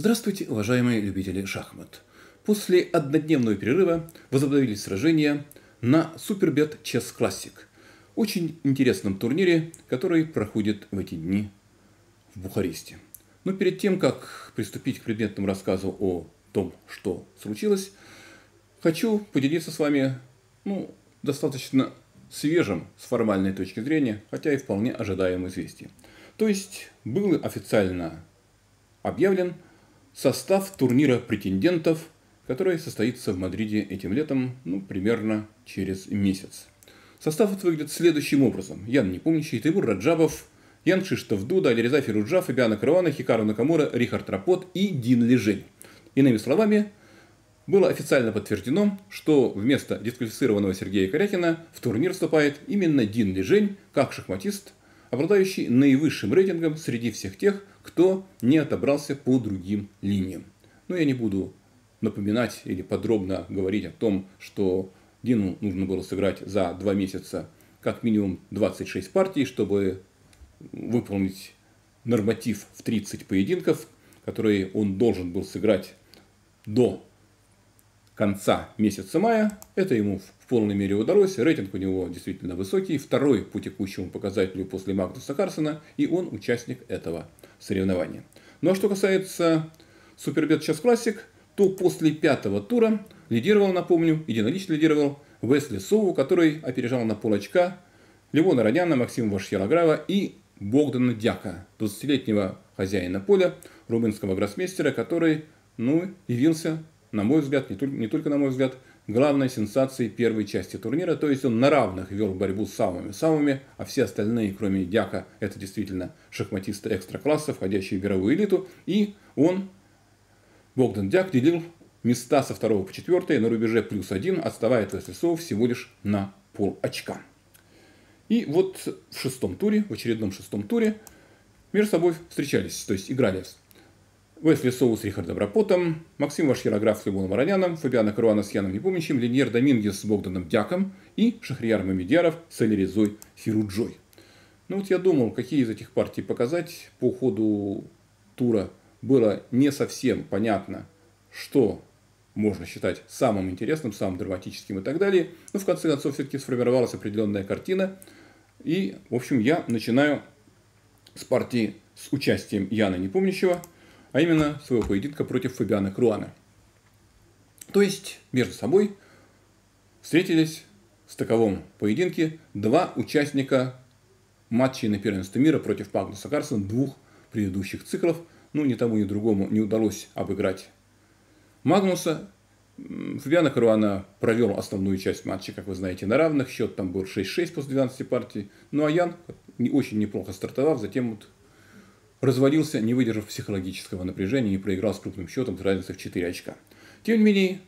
Здравствуйте, уважаемые любители шахмат. После однодневного перерыва возобновились сражения на Супербет Chess Classic, очень интересном турнире, который проходит в эти дни в Бухаресте. Но перед тем, как приступить к предметному рассказу о том, что случилось, хочу поделиться с вами ну, достаточно свежим с формальной точки зрения, хотя и вполне ожидаемым известием. То есть был официально объявлен состав турнира претендентов, который состоится в Мадриде этим летом, ну, примерно через месяц. Состав выглядит следующим образом. Ян Непомнящий, Тимур Раджабов, Ян Шиштов Дуда, Алиреза Фируджа, Фабиана Каруана, Хикару Накамура, Рихард Рапот и Дин Лежень. Иными словами, было официально подтверждено, что вместо дисквалифицированного Сергея Корякина в турнир вступает именно Дин Лежень, как шахматист, обладающий наивысшим рейтингом среди всех тех, кто не отобрался по другим линиям. Но я не буду напоминать или подробно говорить о том, что Дину нужно было сыграть за два месяца как минимум 26 партий, чтобы выполнить норматив в 30 поединков, которые он должен был сыграть до конца месяца мая. Это ему в полной мере удалось. Рейтинг у него действительно высокий. Второй по текущему показателю после Магнуса Карсона. И он участник этого соревнования. Ну а что касается Супербет Час Классик, то после пятого тура лидировал, напомню, единолично лидировал Весли Соу, который опережал на пол очка Левона Родяна, Максима Вашьярограва и Богдана Дяка, 20-летнего хозяина поля, румынского гроссмейстера, который ну, явился на мой взгляд, не только, не только на мой взгляд, главной сенсацией первой части турнира. То есть он на равных вел борьбу с самыми-самыми, а все остальные, кроме Дяка, это действительно шахматисты экстра-класса, входящие в мировую элиту. И он, Богдан Дяк, делил места со второго по четвертое на рубеже плюс один, отставая от ССО всего лишь на пол очка. И вот в шестом туре, в очередном шестом туре, между собой встречались, то есть играли Уэсли Соу с Рихардом Рапотом, Максим Вашхирограф с Лимоном Вороняном, Фабиана Каруана с Яном Непомнящим, Линьер Домингес с Богданом Дяком и Шахрияр Мамедьяров с Элиризой Фируджой. Ну вот я думал, какие из этих партий показать. По ходу тура было не совсем понятно, что можно считать самым интересным, самым драматическим и так далее. Но в конце концов все-таки сформировалась определенная картина. И, в общем, я начинаю с партии с участием Яна Непомнящего – а именно своего поединка против Фабиана Круана. То есть между собой встретились в таковом поединке два участника матчей на первенство мира против Магнуса Карсона двух предыдущих циклов. Ну, ни тому, ни другому не удалось обыграть Магнуса. Фабиана Каруана провел основную часть матча, как вы знаете, на равных. Счет там был 6-6 после 12 партий. Ну, а Ян, очень неплохо стартовав, затем вот развалился, не выдержав психологического напряжения и проиграл с крупным счетом с разницей в 4 очка. Тем не менее,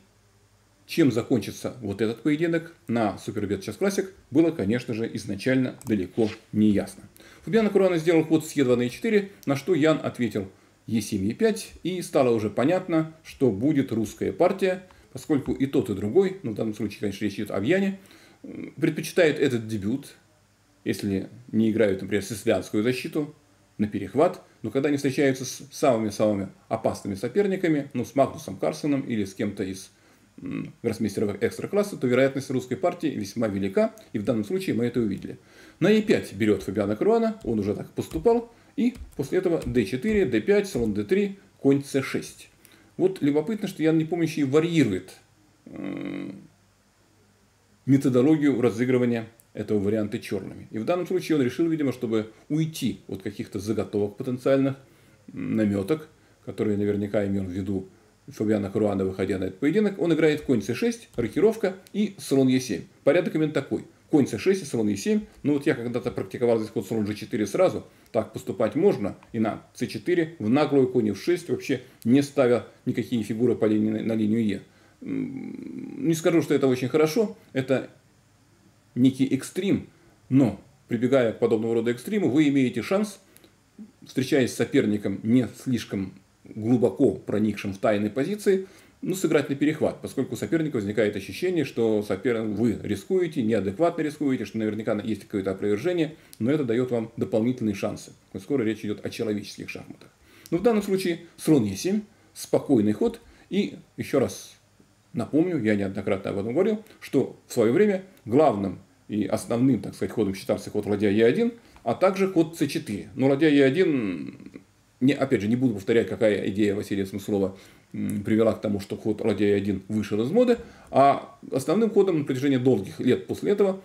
чем закончится вот этот поединок на Супербет Час Классик, было, конечно же, изначально далеко не ясно. Фабиано Куруана сделал ход с Е2 на Е4, на что Ян ответил Е7, Е5, и стало уже понятно, что будет русская партия, поскольку и тот, и другой, ну в данном случае, конечно, речь идет о Яне, предпочитают этот дебют, если не играют, например, сицилианскую защиту, на перехват, но когда они встречаются с самыми-самыми опасными соперниками, ну, с Магнусом Карсоном или с кем-то из гроссмейстеров экстра-класса, то вероятность русской партии весьма велика, и в данном случае мы это увидели. На e5 берет Фабиана Круана, он уже так поступал, и после этого d4, d5, слон d3, конь c6. Вот любопытно, что я не помню, еще и варьирует методологию разыгрывания этого варианта черными. И в данном случае он решил, видимо, чтобы уйти от каких-то заготовок потенциальных, наметок, которые наверняка имел в виду Фабиана Харуана, выходя на этот поединок, он играет конь c6, рокировка и слон e7. Порядок именно такой. Конь c6 и слон e7. Ну вот я когда-то практиковал здесь ход слон g4 сразу. Так поступать можно. И на c4 в наглую конь f6, вообще не ставя никакие фигуры по линии, на линию e. Не скажу, что это очень хорошо. Это некий экстрим, но прибегая к подобного рода экстриму, вы имеете шанс, встречаясь с соперником не слишком глубоко проникшим в тайные позиции, ну, сыграть на перехват, поскольку у соперника возникает ощущение, что сопер... вы рискуете, неадекватно рискуете, что наверняка есть какое-то опровержение, но это дает вам дополнительные шансы. Скоро речь идет о человеческих шахматах. Но в данном случае слон Е7, спокойный ход. И еще раз напомню, я неоднократно об этом говорил, что в свое время главным и основным, так сказать, ходом считался ход ладья Е1, а также ход С4. Но ладья Е1, не, опять же, не буду повторять, какая идея Василия Смыслова привела к тому, что ход ладья Е1 вышел из моды, а основным ходом на протяжении долгих лет после этого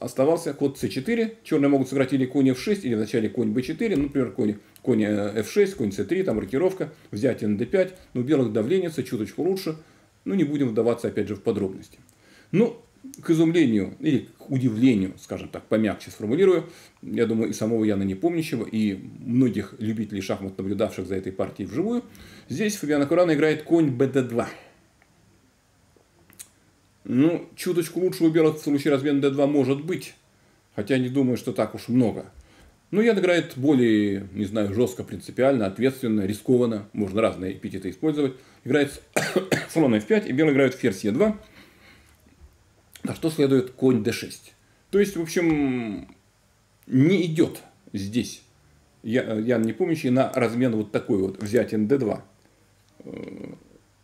оставался ход c4. Черные могут сыграть или конь f6, или вначале конь b4, ну, например, конь, конь f6, э, конь c3, там рокировка, взятие на d5. Но у белых давление чуточку лучше. Ну, не будем вдаваться, опять же, в подробности. Ну, к изумлению, или к удивлению, скажем так, помягче сформулирую, я думаю, и самого Яна Непомнящего, и многих любителей шахмат, наблюдавших за этой партией вживую, здесь Фабиана Курана играет конь bd2. Ну, чуточку лучше у белых в случае размена d2 может быть, хотя не думаю, что так уж много. Но Ян играет более, не знаю, жестко, принципиально, ответственно, рискованно, можно разные эпитеты использовать. Играет слон f5, и белые играют ферзь e2, на что следует конь d6. То есть, в общем, не идет здесь Ян не помнящий на размен вот такой вот взятие d2.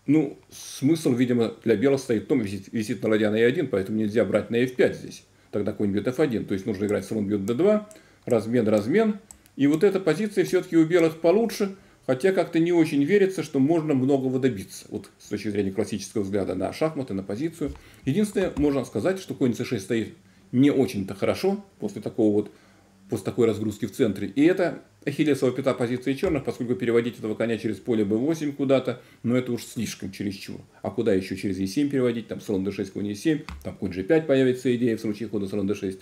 Ну, смысл, видимо, для белых стоит в том, висит, висит на ладья на e1, поэтому нельзя брать на f5 здесь. Тогда конь бьет f1. То есть нужно играть слон бьет d2, размен, размен. И вот эта позиция все-таки у белых получше, хотя как-то не очень верится, что можно многого добиться. Вот с точки зрения классического взгляда на шахматы, на позицию. Единственное, можно сказать, что конь c6 стоит не очень-то хорошо после такого вот после такой разгрузки в центре. И это ахиллесова пята позиции черных, поскольку переводить этого коня через поле b8 куда-то, ну это уж слишком чересчур. А куда еще через e7 переводить? Там слон d6, конь e7, там конь g5 появится идея в случае хода слон d6.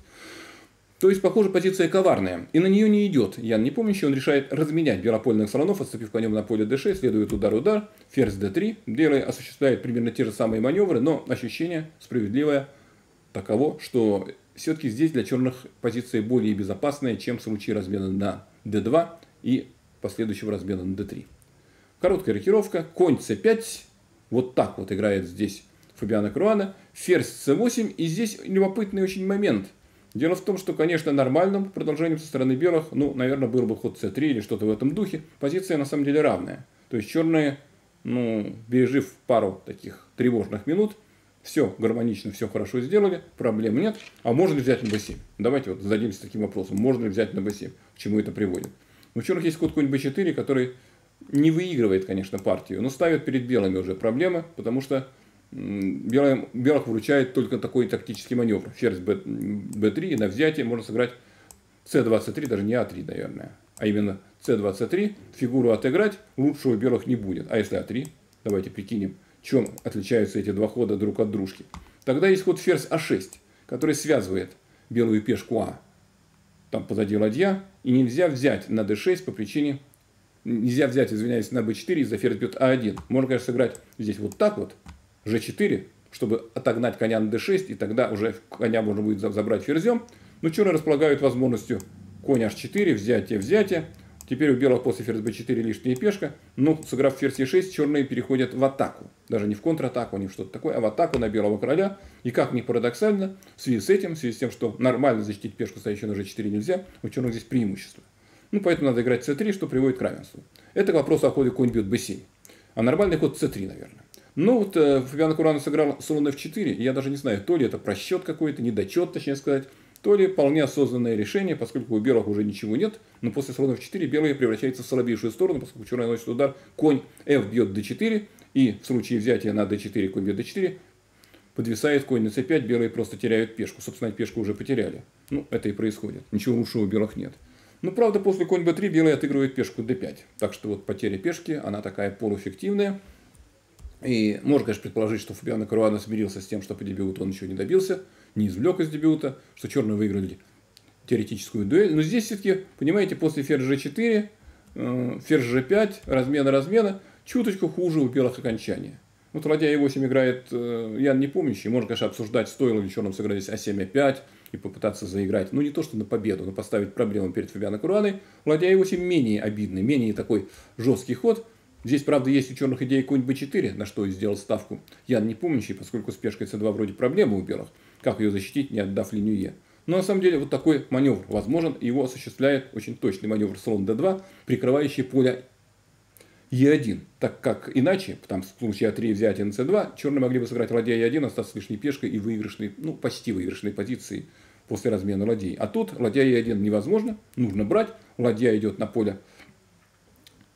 То есть, похоже, позиция коварная. И на нее не идет. Ян не помнящий, он решает разменять белопольных слонов, отступив конем на поле d6, следует удар-удар, ферзь d3. Белый осуществляет примерно те же самые маневры, но ощущение справедливое таково, что все-таки здесь для черных позиция более безопасная, чем в случае размена на d2 и последующего размена на d3. Короткая рокировка, конь c5, вот так вот играет здесь Фабиана Круана, ферзь c8, и здесь любопытный очень момент. Дело в том, что, конечно, нормальным продолжением со стороны белых, ну, наверное, был бы ход c3 или что-то в этом духе, позиция на самом деле равная. То есть черные, ну, пережив пару таких тревожных минут, все гармонично, все хорошо сделали, проблем нет. А можно ли взять на b7? Давайте вот зададимся таким вопросом. Можно ли взять на b7? К чему это приводит? У черных есть ход конь b4, который не выигрывает, конечно, партию, но ставит перед белыми уже проблемы, потому что белым, белых выручает только такой тактический маневр. Ферзь b, b3 и на взятие можно сыграть c23, даже не a3, наверное, а именно c23, фигуру отыграть, лучше у белых не будет. А если a3? Давайте прикинем чем отличаются эти два хода друг от дружки. Тогда есть ход ферзь А6, который связывает белую пешку А. Там позади ладья. И нельзя взять на d6 по причине... Нельзя взять, извиняюсь, на b4 из-за ферзь бьет А1. Можно, конечно, сыграть здесь вот так вот, g4, чтобы отогнать коня на d6, и тогда уже коня можно будет забрать ферзем. Но черные располагают возможностью конь h4, взятие, взятие. Теперь у белых после ферзь b4 лишняя пешка. Но сыграв ферзь e6, черные переходят в атаку. Даже не в контратаку, не в что-то такое, а в атаку на белого короля. И как ни парадоксально, в связи с этим, в связи с тем, что нормально защитить пешку, стоящую на g4 нельзя, у черных здесь преимущество. Ну, поэтому надо играть c3, что приводит к равенству. Это к вопросу о ходе конь бьет b7. А нормальный ход c3, наверное. Ну, вот э, Фабиан Курана сыграл слон f4, я даже не знаю, то ли это просчет какой-то, недочет, точнее сказать, то ли вполне осознанное решение, поскольку у белых уже ничего нет, но после слона f4 белые превращаются в слабейшую сторону, поскольку черный наносит удар, конь f бьет d4, и в случае взятия на d4, конь бьет d4, подвисает конь на c5, белые просто теряют пешку. Собственно, пешку уже потеряли. Ну, это и происходит. Ничего лучшего у белых нет. Ну, правда, после конь b3 белые отыгрывают пешку d5. Так что вот потеря пешки, она такая полуэффективная. И можно, конечно, предположить, что Фабиано Каруана смирился с тем, что по дебюту он еще не добился – не извлек из дебюта, что черные выиграли теоретическую дуэль. Но здесь все-таки, понимаете, после ферзь g4, э, ферзь g5, размена размена, чуточку хуже у белых окончания. Вот ладья e8 играет э, Ян Непомнящий. Можно, конечно, обсуждать, стоило ли черным сыграть здесь а7, а5 и попытаться заиграть. Ну, не то, что на победу, но поставить проблему перед Фабиано Кураной. Ладья e8 менее обидный, менее такой жесткий ход. Здесь, правда, есть у черных идей конь b4, на что и сделал ставку Ян Непомнящий, поскольку с пешкой c2 вроде проблемы у белых. Как ее защитить, не отдав линию Е? Но на самом деле вот такой маневр возможен, и его осуществляет очень точный маневр слон d2, прикрывающий поле Е1, так как иначе, там, в случае А3 взятия на С2, черные могли бы сыграть ладья Е1, остаться лишней пешкой и выигрышной, ну, почти выигрышной позиции после размена ладьи. А тут ладья Е1 невозможно, нужно брать, ладья идет на поле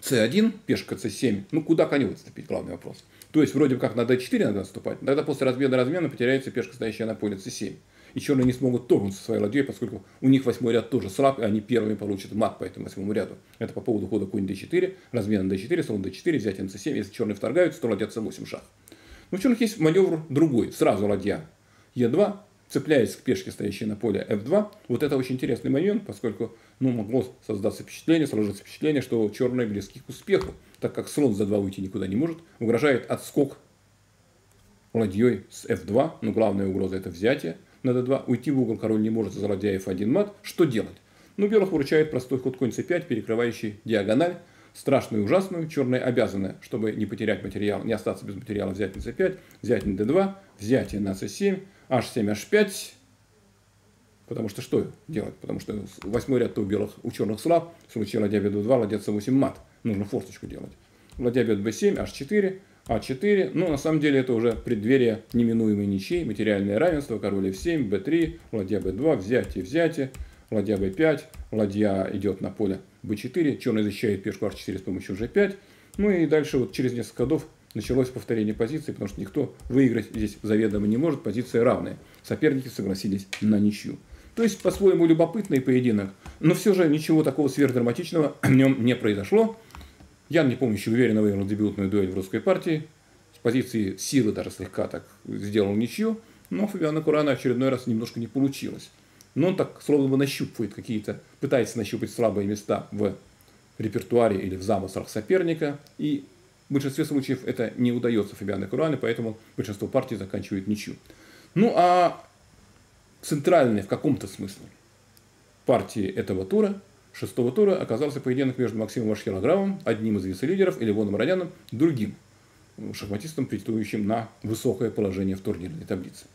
С1, пешка С7, ну, куда коню отступить, главный вопрос. То есть, вроде как на d4 надо отступать, тогда после размена размена потеряется пешка, стоящая на поле c7 и черные не смогут торгнуться своей ладьей, поскольку у них восьмой ряд тоже слаб, и они первыми получат мат по этому восьмому ряду. Это по поводу хода конь d4, размена d4, слон d4, взятие на c7. Если черные вторгаются, то ладья c8 шаг. Но у черных есть маневр другой. Сразу ладья e2, цепляясь к пешке, стоящей на поле f2. Вот это очень интересный момент, поскольку ну, могло создаться впечатление, сложиться впечатление, что черные близки к успеху, так как слон за 2 уйти никуда не может, угрожает отскок ладьей с f2, но главная угроза это взятие на d2, уйти в угол король не может из-за ладья f1 мат. Что делать? Ну, белых выручает простой ход конь c5, перекрывающий диагональ, страшную и ужасную. Черные обязаны, чтобы не потерять материал, не остаться без материала, взять на c5, взять на d2, взятие на c7, h7, h5. Потому что что делать? Потому что восьмой ряд-то у белых, у черных слаб. В случае ладья b2, ладья c8 мат. Нужно форточку делать. Ладья b7, h4, а4. Ну, на самом деле, это уже преддверие неминуемой ничей, материальное равенство, король f7, b3, ладья b2, взятие, взятие, ладья b5, ладья идет на поле b4, черный защищает пешку h4 с помощью g5. Ну и дальше вот через несколько ходов началось повторение позиции, потому что никто выиграть здесь заведомо не может, позиция равная. Соперники согласились на ничью. То есть, по-своему, любопытный поединок, но все же ничего такого сверхдраматичного в нем не произошло. Ян Непомнящий уверенно выиграл дебютную дуэль в русской партии. С позиции силы даже слегка так сделал ничью. Но Фабиана Курана очередной раз немножко не получилось. Но он так словно бы нащупывает какие-то, пытается нащупать слабые места в репертуаре или в замыслах соперника. И в большинстве случаев это не удается Фабиане Куране, поэтому большинство партий заканчивает ничью. Ну а центральной в каком-то смысле партии этого тура – шестого тура оказался поединок между Максимом Ашхелограммом, одним из вице-лидеров, и Левоном Родяном, другим шахматистом, претендующим на высокое положение в турнирной таблице.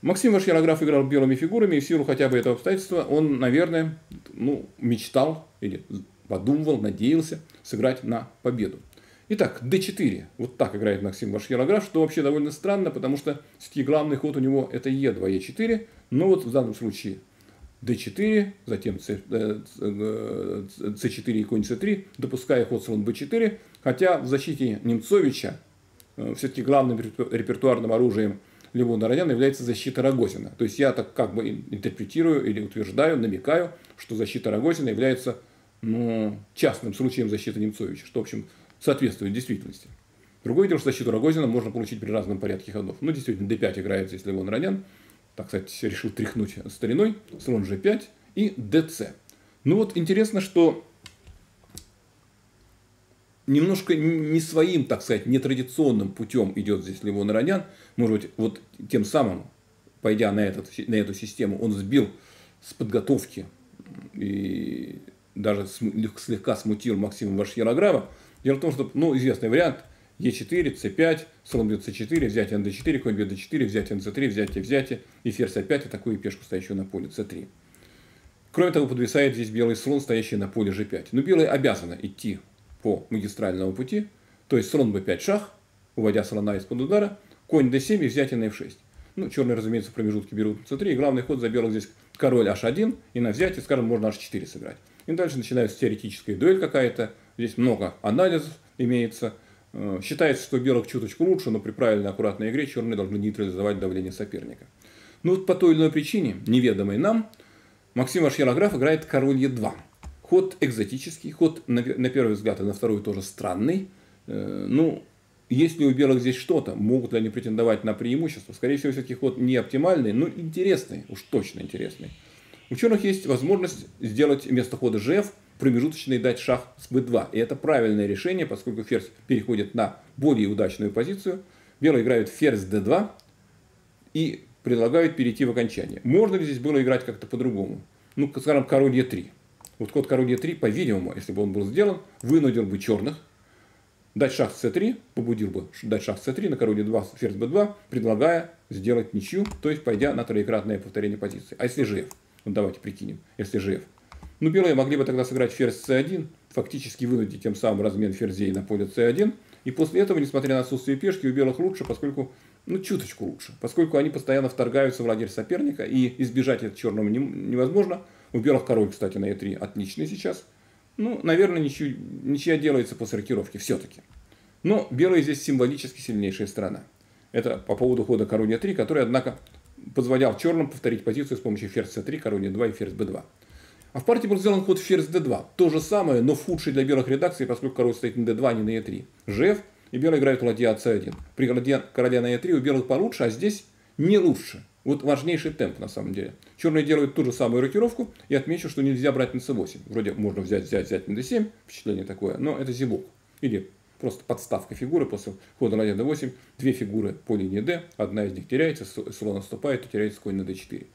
Максим Вашьярограф играл белыми фигурами, и в силу хотя бы этого обстоятельства он, наверное, ну, мечтал или подумывал, надеялся сыграть на победу. Итак, d4. Вот так играет Максим Вашьярограф, что вообще довольно странно, потому что все-таки главный ход у него это e2, e4. Но вот в данном случае d4, затем c4 э, и конь c3, допуская ход слон b4. Хотя в защите Немцовича э, все-таки главным репертуарным оружием Левона Родяна является защита Рогозина. То есть я так как бы интерпретирую или утверждаю, намекаю, что защита Рогозина является ну, частным случаем защиты Немцовича, что, в общем, соответствует действительности. Другое дело, что защиту Рогозина можно получить при разном порядке ходов. Ну, действительно, d5 играет здесь Левон Родян так сказать, решил тряхнуть стариной, слон g5 и dc. Ну вот интересно, что немножко не своим, так сказать, нетрадиционным путем идет здесь Левон Иронян. Может быть, вот тем самым, пойдя на, этот, на эту систему, он сбил с подготовки и даже слегка смутил Максима Вашьярограва. Дело в том, что, ну, известный вариант – Е4, С5, слон бьет С4, взятие на d4, конь бьет d4, взятие на c3, взятие, взятие, и ферзь опять атакует пешку, стоящую на поле c3. Кроме того, подвисает здесь белый слон, стоящий на поле g5. Но белые обязаны идти по магистральному пути, то есть слон b5 шах, уводя слона из-под удара, конь d7 и взятие на f6. Ну, черные, разумеется, в промежутке берут c3, и главный ход за белых здесь король h1, и на взятие, скажем, можно h4 сыграть. И дальше начинается теоретическая дуэль какая-то, здесь много анализов имеется, Э, считается, что белых чуточку лучше, но при правильной аккуратной игре черные должны нейтрализовать давление соперника. Но вот по той или иной причине, неведомой нам, Максим Ашьярограф играет король Е2. Ход экзотический, ход на, первый взгляд и на второй тоже странный. Э, ну, есть ли у белых здесь что-то, могут ли они претендовать на преимущество? Скорее всего, все-таки ход не оптимальный, но интересный, уж точно интересный. У черных есть возможность сделать вместо хода GF промежуточный дать шах с b2. И это правильное решение, поскольку ферзь переходит на более удачную позицию. Белые играют ферзь d2 и предлагают перейти в окончание. Можно ли здесь было играть как-то по-другому? Ну, скажем, король e3. Вот ход король e3, по-видимому, если бы он был сделан, вынудил бы черных дать шах c3, побудил бы дать шах c3 на король e2, ферзь b2, предлагая сделать ничью, то есть пойдя на троекратное повторение позиции. А если gf? Ну, давайте прикинем, если gf. Ну, белые могли бы тогда сыграть ферзь c1, фактически вынудить тем самым размен ферзей на поле c1. И после этого, несмотря на отсутствие пешки, у белых лучше, поскольку, ну, чуточку лучше, поскольку они постоянно вторгаются в лагерь соперника, и избежать этого черного невозможно. У белых король, кстати, на e3 отличный сейчас. Ну, наверное, ничья, ничья делается после рокировки все-таки. Но белые здесь символически сильнейшая сторона. Это по поводу хода король e3, который, однако, позволял черным повторить позицию с помощью ферзь c3, король e2 и ферзь b2. А в партии был сделан ход ферзь d2. То же самое, но в худшей для белых редакции, поскольку король стоит на d2, а не на e3. Жф, и белые играют ладья c1. При короля на e3 у белых получше, а здесь не лучше. Вот важнейший темп на самом деле. Черные делают ту же самую рокировку. И отмечу, что нельзя брать на c8. Вроде можно взять, взять, взять на d7. Впечатление такое. Но это зевок. Или просто подставка фигуры после хода ладья d8. Две фигуры по линии d. Одна из них теряется, слон наступает и теряется конь на d4.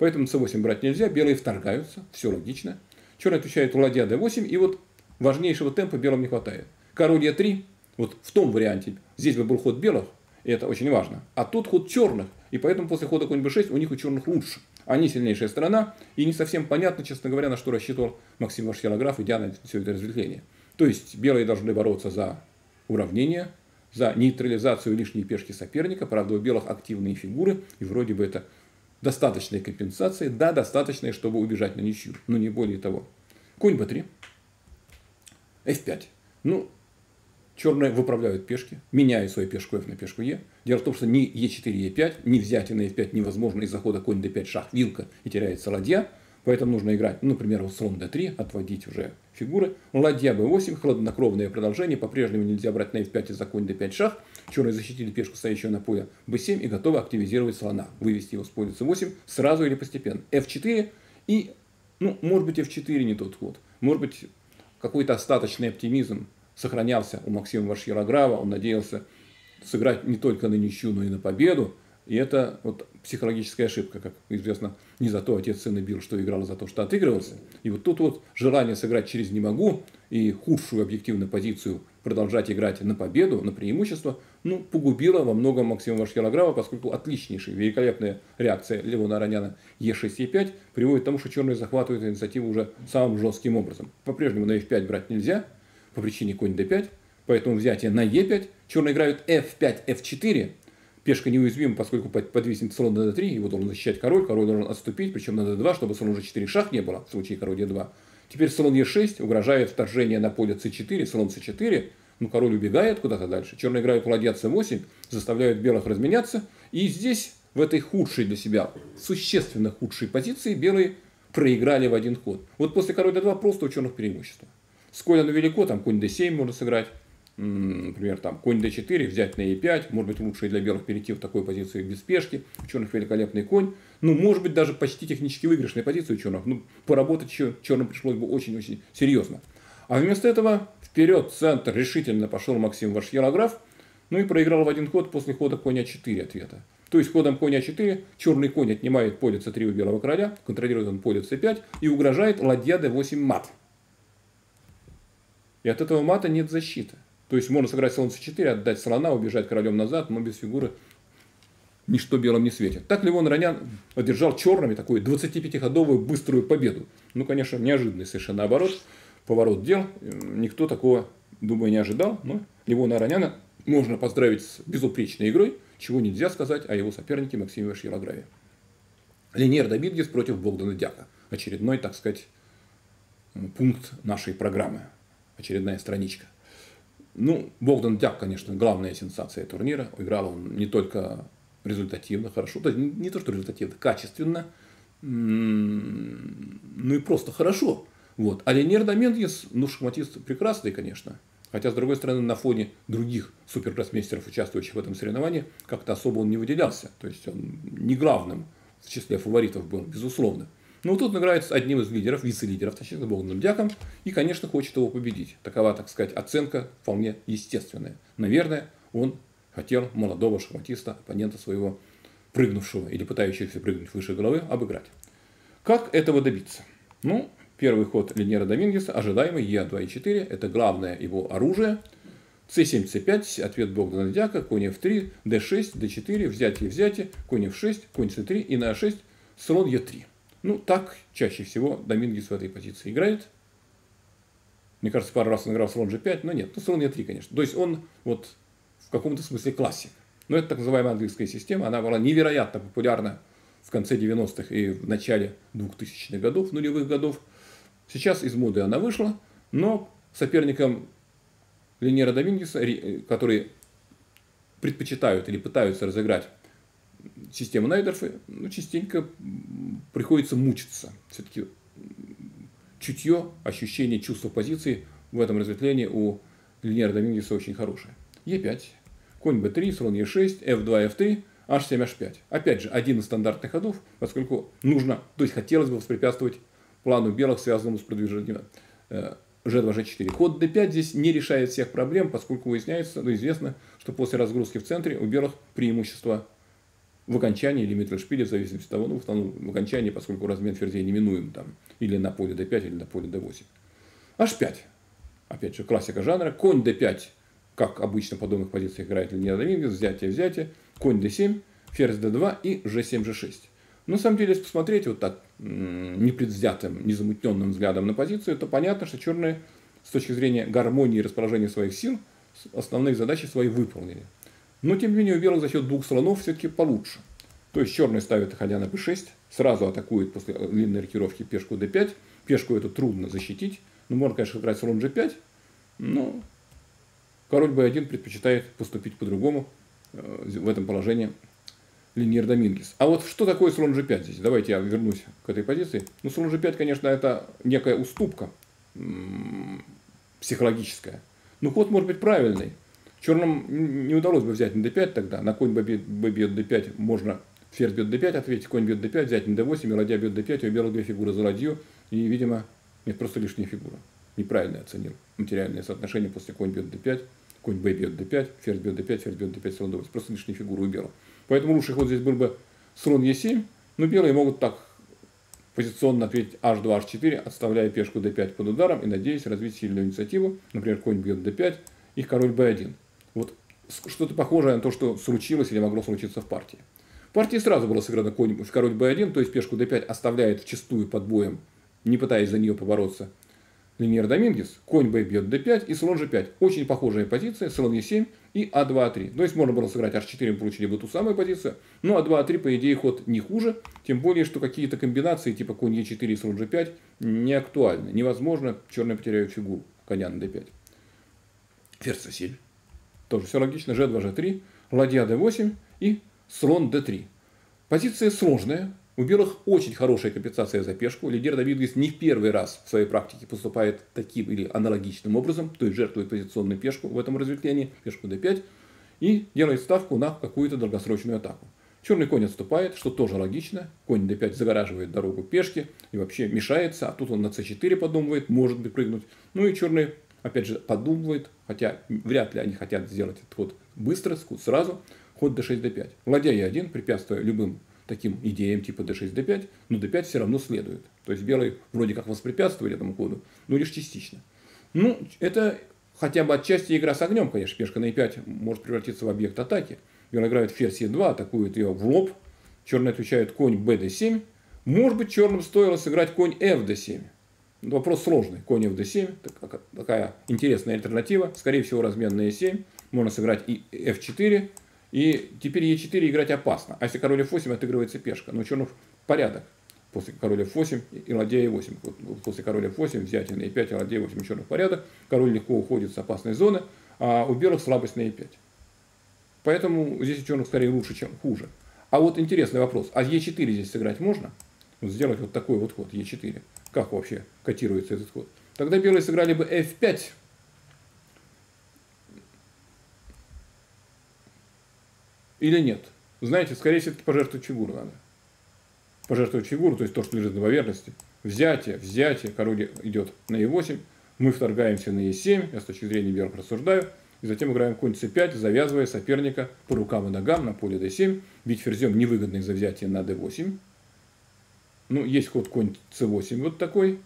Поэтому c8 брать нельзя, белые вторгаются, все логично. Черный отвечает ладья d8, и вот важнейшего темпа белым не хватает. Король e3, вот в том варианте, здесь бы был ход белых, и это очень важно. А тут ход черных, и поэтому после хода конь b6 у них у черных лучше. Они сильнейшая сторона, и не совсем понятно, честно говоря, на что рассчитывал Максим Вашхерограф, идя на все это развлечение. То есть белые должны бороться за уравнение, за нейтрализацию лишней пешки соперника. Правда, у белых активные фигуры, и вроде бы это достаточной компенсации, да, достаточной, чтобы убежать на ничью, но не более того. Конь b3, f5. Ну, черные выправляют пешки, меняют свою пешку f на пешку e. Дело в том, что ни e4, e5, ни взятие на f5 невозможно из-за хода конь d5, шах, вилка и теряется ладья. Поэтому нужно играть, ну, например, вот слон d3, отводить уже фигуры. Ладья b8, хладнокровное продолжение. По-прежнему нельзя брать на f5 из-за конь d5 шах. Черные защитили пешку, стоящую на поле b7 и готовы активизировать слона. Вывести его с поля c8 сразу или постепенно. f4 и, ну, может быть, f4 не тот ход. Может быть, какой-то остаточный оптимизм сохранялся у Максима Вашьерограва. Он надеялся сыграть не только на ничью, но и на победу. И это вот психологическая ошибка, как известно, не за то отец сына бил, что играл, а за то, что отыгрывался. И вот тут вот желание сыграть через «не могу» и худшую объективную позицию продолжать играть на победу, на преимущество, ну, погубило во многом Максима Вашкилограва, поскольку отличнейшая, великолепная реакция Левона Ароняна Е6 и Е5 приводит к тому, что черные захватывают инициативу уже самым жестким образом. По-прежнему на F5 брать нельзя, по причине конь D5, поэтому взятие на Е5, черные играют F5, F4, Пешка неуязвима, поскольку подвиснет слон на d3, его должен защищать король, король должен отступить, причем на d2, чтобы слон уже 4 шах не было, в случае король e2. Теперь слон e6 угрожает вторжение на поле c4, слон c4, ну король убегает куда-то дальше, черные играют ладья c8, заставляют белых разменяться, и здесь, в этой худшей для себя, существенно худшей позиции, белые проиграли в один ход. Вот после король d2 просто у черных преимущество. Сколь оно велико, там конь d7 можно сыграть, например, там конь d4, взять на e5, может быть лучше и для белых перейти в такую позицию без спешки, у черных великолепный конь, ну, может быть, даже почти технически выигрышная позиция у черных, ну, поработать еще черным пришлось бы очень-очень серьезно. А вместо этого вперед центр решительно пошел Максим Вашьерограф, ну и проиграл в один ход после хода коня 4 ответа. То есть ходом коня 4 черный конь отнимает поле c3 у белого короля, контролирует он поле c5 и угрожает ладья d8 мат. И от этого мата нет защиты. То есть можно сыграть слон c4, отдать слона, убежать королем назад, но без фигуры ничто белым не светит. Так Левон Ранян одержал черными такую 25-ходовую быструю победу. Ну, конечно, неожиданный совершенно наоборот. Поворот дел. Никто такого, думаю, не ожидал. Но Левона Раняна можно поздравить с безупречной игрой, чего нельзя сказать о его сопернике Максиме Вашьерограве. Линер Давидгис против Богдана Дяка. Очередной, так сказать, пункт нашей программы. Очередная страничка. Ну, Богдан Дяк, конечно, главная сенсация турнира. Играл он не только результативно, хорошо, да, не то, что результативно, качественно, ну и просто хорошо. Вот. А Ленер Домендьес, ну, шахматист прекрасный, конечно. Хотя, с другой стороны, на фоне других супергроссмейстеров, участвующих в этом соревновании, как-то особо он не выделялся. То есть он не главным в числе фаворитов был, безусловно. Но ну, тут он играет с одним из лидеров, вице-лидеров, точнее, с Богданом Дяком, и, конечно, хочет его победить. Такова, так сказать, оценка вполне естественная. Наверное, он хотел молодого шахматиста, оппонента своего, прыгнувшего или пытающегося прыгнуть выше головы, обыграть. Как этого добиться? Ну, первый ход Линера Домингеса, ожидаемый Е2 и 4, это главное его оружие. c7, c5, ответ Богдана Дяка, конь f3, d6, d4, взятие, взятие, конь f6, конь c3 и на a6, слон e3. Ну, так чаще всего Домингес в этой позиции играет. Мне кажется, пару раз он играл слон g5, но нет, ну слон e3, конечно. То есть он вот в каком-то смысле классик. Но это так называемая английская система, она была невероятно популярна в конце 90-х и в начале 2000-х годов, нулевых годов. Сейчас из моды она вышла, но соперникам Линера Домингеса, которые предпочитают или пытаются разыграть систему Найдерфа, ну, частенько приходится мучиться. Все-таки чутье, ощущение, чувство позиции в этом разветвлении у Линера Домингеса очень хорошее. Е5, конь b3, слон e6, f2, f3, h7, h5. Опять же, один из стандартных ходов, поскольку нужно, то есть хотелось бы воспрепятствовать плану белых, связанному с продвижением g2, g4. Ход d5 здесь не решает всех проблем, поскольку выясняется, ну, известно, что после разгрузки в центре у белых преимущество в окончании или Миттельшпиле, в зависимости от того, ну, в, в окончании, поскольку размен ферзей неминуем там, или на поле d5, или на поле d8. h5. Опять же, классика жанра. Конь d5, как обычно по подобных позициях играет Леонид Домингес, взятие, взятие. Конь d7, ферзь d2 и g7, g6. Но на самом деле, если посмотреть вот так непредвзятым, незамутненным взглядом на позицию, то понятно, что черные с точки зрения гармонии и расположения своих сил основные задачи свои выполнили. Но, тем не менее, у белых за счет двух слонов все-таки получше. То есть черный ставит, ходя на b6, сразу атакует после длинной рокировки пешку d5. Пешку это трудно защитить. Ну, можно, конечно, играть слон g5, но король b1 предпочитает поступить по-другому э, в этом положении Линьер Домингес. А вот что такое слон g5 здесь? Давайте я вернусь к этой позиции. Ну, слон g5, конечно, это некая уступка психологическая. Ну, ход может быть правильный. Черным не удалось бы взять на d5 тогда. На конь b бьет d5 можно ферзь бьет d5 ответить, конь бьет d5, взять на d8, и ладья бьет d5, у белых две фигуры за ладью. И, видимо, нет, просто лишняя фигура. Неправильно оценил материальное соотношение после конь бьет d5, конь b бьет d5, ферзь бьет d5, ферзь бьет d5, слон d8. Просто лишняя фигура у белых. Поэтому лучший ход здесь был бы слон e7, но белые могут так позиционно ответить h2, h4, отставляя пешку d5 под ударом и надеясь развить сильную инициативу. Например, конь бьет d5, их король b1. Вот что-то похожее на то, что случилось или могло случиться в партии. В партии сразу было сыграно конь в король b1, то есть пешку d5 оставляет чистую под боем, не пытаясь за нее побороться. Линьер Домингес, конь b бьет d5 и слон g5. Очень похожая позиция, слон e7 и а2, а3. То есть можно было сыграть h4 и получили бы ту самую позицию. Но а2, а3 по идее ход не хуже. Тем более, что какие-то комбинации типа конь e4 и слон g5 не актуальны. Невозможно, черные потеряют фигуру коня на d5. Ферзь c7. Тоже все логично. G2, G3, ладья D8 и слон D3. Позиция сложная. У белых очень хорошая компенсация за пешку. Лидер Давидович не в первый раз в своей практике поступает таким или аналогичным образом, то есть жертвует позиционную пешку в этом разветвлении, пешку d5, и делает ставку на какую-то долгосрочную атаку. Черный конь отступает, что тоже логично. Конь d5 загораживает дорогу пешки и вообще мешается, а тут он на c4 подумывает, может быть прыгнуть. Ну и черный опять же, подумывают, хотя вряд ли они хотят сделать этот ход быстро, сразу, ход d6, d5. Ладья e1, препятствуя любым таким идеям типа d6, d5, но d5 все равно следует. То есть белые вроде как воспрепятствовали этому ходу, но лишь частично. Ну, это хотя бы отчасти игра с огнем, конечно. Пешка на e5 может превратиться в объект атаки. Белый играет ферзь e2, атакует ее в лоб. Черный отвечает конь bd7. Может быть, черным стоило сыграть конь fd7. Вопрос сложный. Конь в d7, такая интересная альтернатива. Скорее всего, размен на e7. Можно сыграть и f4. И теперь e4 играть опасно. А если король f8, отыгрывается пешка. Но чернов порядок. После короля f8 и ладья e8. После короля f8 взятие на e5 и ладья e8 черных порядок. Король легко уходит с опасной зоны. А у белых слабость на e5. Поэтому здесь у черных скорее лучше, чем хуже. А вот интересный вопрос. А e4 здесь сыграть можно? Вот сделать вот такой вот ход e4 как вообще котируется этот ход. Тогда белые сыграли бы f5. Или нет? Знаете, скорее всего, пожертвовать фигуру надо. Пожертвовать фигуру, то есть то, что лежит на поверхности. Взятие, взятие, король идет на e8, мы вторгаемся на e7, я с точки зрения белых рассуждаю, и затем играем конь c5, завязывая соперника по рукам и ногам на поле d7, бить ферзем невыгодно из-за взятия на d8, ну, есть ход конь c8 вот такой.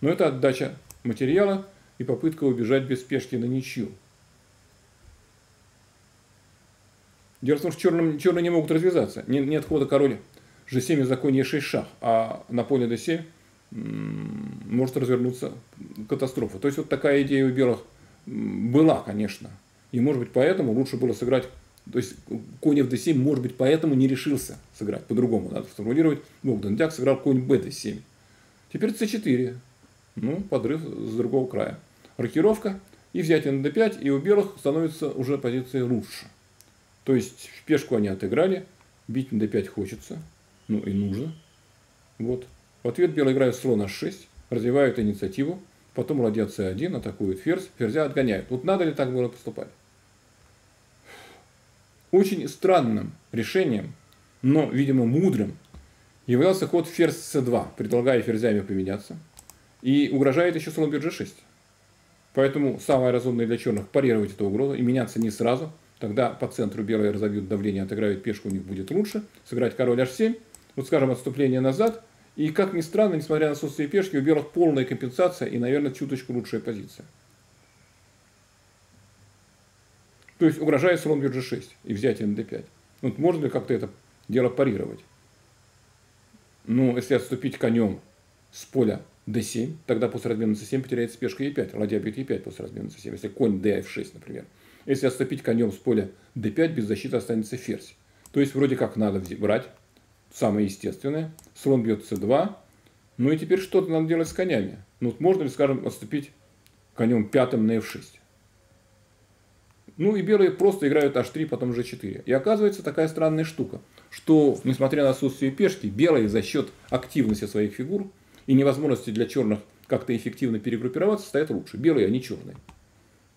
Но это отдача материала и попытка убежать без спешки на ничью. Дело в том, что черным, черные не могут развязаться. Нет, хода король g7 из-за конь e6 шах, а на поле d7 может развернуться катастрофа. То есть вот такая идея у белых была, конечно. И может быть поэтому лучше было сыграть, то есть конь в d7, может быть поэтому не решился сыграть. По-другому надо сформулировать. Богдан Дяк сыграл конь b d7. Теперь c4. Ну, подрыв с другого края. Рокировка и взятие на d5, и у белых становится уже позиция лучше. То есть в пешку они отыграли, бить на d5 хочется, ну и нужно. Вот. В ответ белые играют слон h6, развивают инициативу, потом ладья c1, атакуют ферзь, ферзя отгоняют. Вот надо ли так было поступать? Очень странным решением, но, видимо, мудрым, являлся ход ферзь c2, предлагая ферзями поменяться, и угрожает еще слон биржа 6. Поэтому самое разумное для черных парировать эту угрозу и меняться не сразу. Тогда по центру белые разовьют давление, отыграют пешку, у них будет лучше. Сыграть король h7, вот скажем, отступление назад – и, как ни странно, несмотря на отсутствие пешки, у белых полная компенсация и, наверное, чуточку лучшая позиция. То есть угрожает слон биржи 6 и взятие на d5. Вот можно ли как-то это дело парировать? Ну, если отступить конем с поля d7, тогда после размена c7 потеряется пешка e5. Ладья бьет e5 после размена c7. Если конь df6, например. Если отступить конем с поля d5, без защиты останется ферзь. То есть вроде как надо брать самое естественное. Слон бьет c2. Ну и теперь что-то надо делать с конями. Ну вот можно ли, скажем, отступить конем пятым на f6? Ну и белые просто играют h3, потом g4. И оказывается такая странная штука, что, несмотря на отсутствие пешки, белые за счет активности своих фигур и невозможности для черных как-то эффективно перегруппироваться, стоят лучше. Белые, они черные.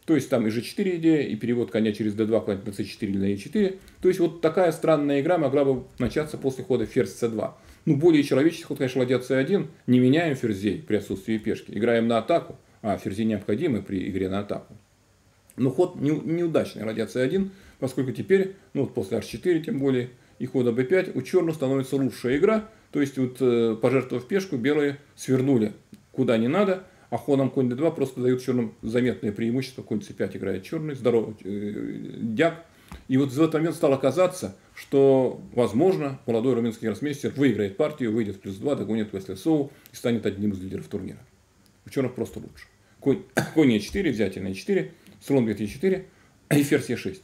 То есть там и g4 идея, и перевод коня через d2 куда-нибудь на c4 или на e4. То есть вот такая странная игра могла бы начаться после хода ферзь c2. Ну, более человеческий ход, конечно, ладья c1. Не меняем ферзей при отсутствии пешки. Играем на атаку, а ферзи необходимы при игре на атаку. Но ход не, неудачный, ладья c1, поскольку теперь, ну вот после h4 тем более, и хода b5, у черных становится лучшая игра. То есть вот э, пожертвовав пешку, белые свернули куда не надо, а ходом конь d2 просто дают черным заметное преимущество. Конь c5 играет черный, здоровый э, дяк. И вот в этот момент стало казаться, что, возможно, молодой румынский гроссмейстер выиграет партию, выйдет плюс 2, догонит Уэсли Соу и станет одним из лидеров турнира. У черных просто лучше. Конь, конь e4, взятие на e4, слон бьет e4, и ферзь e6.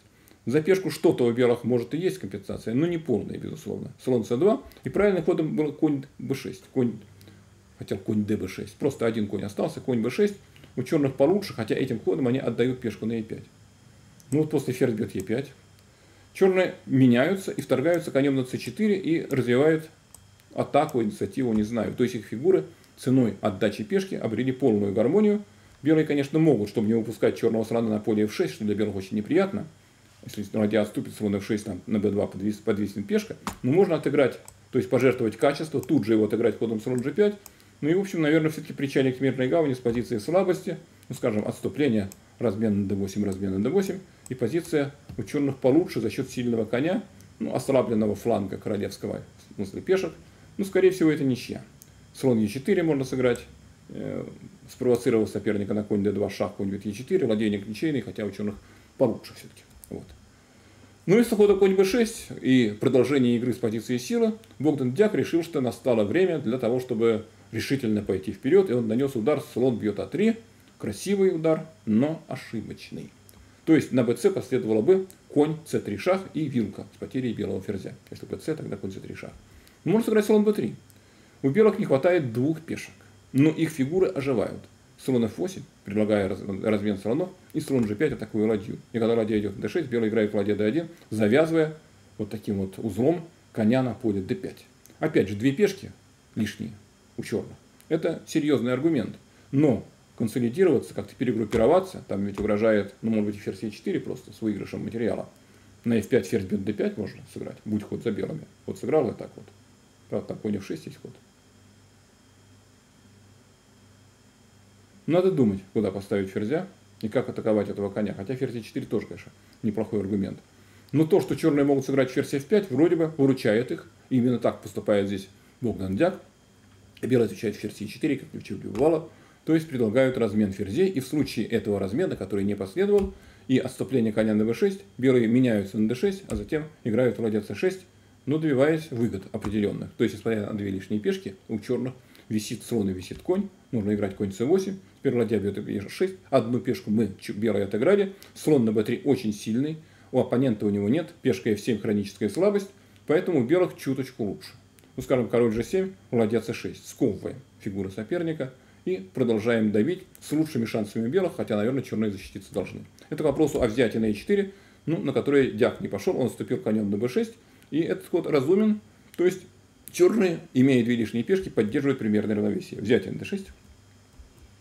За пешку что-то у белых может и есть компенсация, но не полная, безусловно. Слон c2, и правильным ходом был конь b6. Конь хотел конь db6. Просто один конь остался, конь b6. У черных получше, хотя этим ходом они отдают пешку на e5. Ну вот после ферзь бьет e5. Черные меняются и вторгаются конем на c4 и развивают атаку, инициативу, не знаю. То есть их фигуры ценой отдачи пешки обрели полную гармонию. Белые, конечно, могут, чтобы не выпускать черного слона на поле f6, что для белых очень неприятно. Если ладья отступит слон f6 там, на b2 подвис, подвиснет пешка. Но можно отыграть, то есть пожертвовать качество, тут же его отыграть ходом слон g5 ну и, в общем, наверное, все-таки причалить к мирной гавани с позиции слабости, ну, скажем, отступления, размен на d8, размен на d8, и позиция у черных получше за счет сильного коня, ну, ослабленного фланга королевского, в смысле пешек, ну, скорее всего, это ничья. Слон e4 можно сыграть, спровоцировал соперника на конь d2, шах, конь бьет e4, ладейник ничейный, хотя у черных получше все-таки. Вот. Ну и с хода конь b6 и продолжение игры с позиции силы, Богдан Дяк решил, что настало время для того, чтобы решительно пойти вперед, и он нанес удар, слон бьет А3, красивый удар, но ошибочный. То есть на БЦ последовало бы конь С3 шах и вилка с потерей белого ферзя. Если БЦ, тогда конь С3 шах. Можно сыграть слон Б3. У белых не хватает двух пешек, но их фигуры оживают. Слон F8, предлагая размен слонов, и слон G5 атакуя ладью. И когда ладья идет на D6, белый играет ладья D1, завязывая вот таким вот узлом коня на поле D5. Опять же, две пешки лишние у черных. Это серьезный аргумент. Но консолидироваться, как-то перегруппироваться, там ведь угрожает, ну, может быть, и ферзь e4 просто с выигрышем материала. На f5 ферзь бьет d5 можно сыграть, будь ход за белыми. Вот сыграл я так вот. Правда, там конь f6 есть ход. Надо думать, куда поставить ферзя и как атаковать этого коня. Хотя ферзь e4 тоже, конечно, неплохой аргумент. Но то, что черные могут сыграть ферзь f5, вроде бы выручает их. Именно так поступает здесь Богдан Дяк. Белый отвечает ферзь e4, как в бывало. То есть предлагают размен ферзей. И в случае этого размена, который не последовал, и отступление коня на v6, белые меняются на d6, а затем играют ладья c6, но добиваясь выгод определенных. То есть, несмотря на две лишние пешки, у черных висит слон и висит конь, нужно играть конь c8, теперь ладья бьет e6, одну пешку мы белые отыграли, слон на b3 очень сильный, у оппонента у него нет, пешка f7 хроническая слабость, поэтому у белых чуточку лучше. Ну, скажем, король g7, ладья c6, сковываем фигуры соперника и продолжаем давить с лучшими шансами белых, хотя, наверное, черные защититься должны. Это к вопросу о взятии на e4, ну, на который дяк не пошел, он ступил конем на b6, и этот ход разумен, то есть черные, имея две лишние пешки, поддерживают примерное равновесие. Взятие на d6,